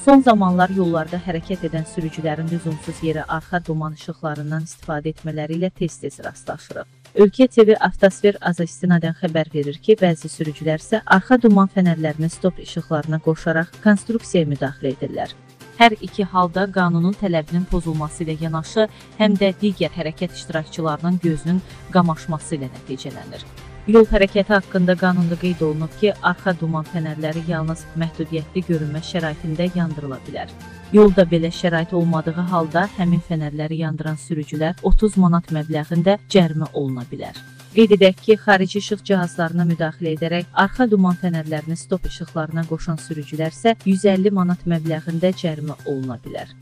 Son zamanlar yollarda hərəkət edən sürücülərin lüzumsuz yerə arxa duman işıqlarından istifadə etmələri ilə tez-tez rastlaşırıq. Ölkə TV Avtosfer Azastinadən xəbər verir ki, bəzi sürücülər isə arxa duman fənərlərini stop işıqlarına qoşaraq konstruksiyaya müdaxilə edirlər. Hər iki halda qanunun tələbinin pozulması ilə yanaşı, həm də digər hərəkət iştirakçılarının gözünün qamaşması ilə nəticələnir. Yol hərəkəti haqqında qanunda qeyd olunub ki, arxa duman fənərləri yalnız məhdudiyyətli görünmə şəraitində yandırıla bilər. Yolda belə şərait olmadığı halda həmin fənərləri yandıran sürücülər 30 manat məbləğində cərimə oluna bilər. Qeyd edək ki, xarici işıq cihazlarına müdaxilə edərək arxa duman fənərlərini stop işıqlarına qoşan sürücülər isə 150 manat məbləğində cərimə oluna bilər.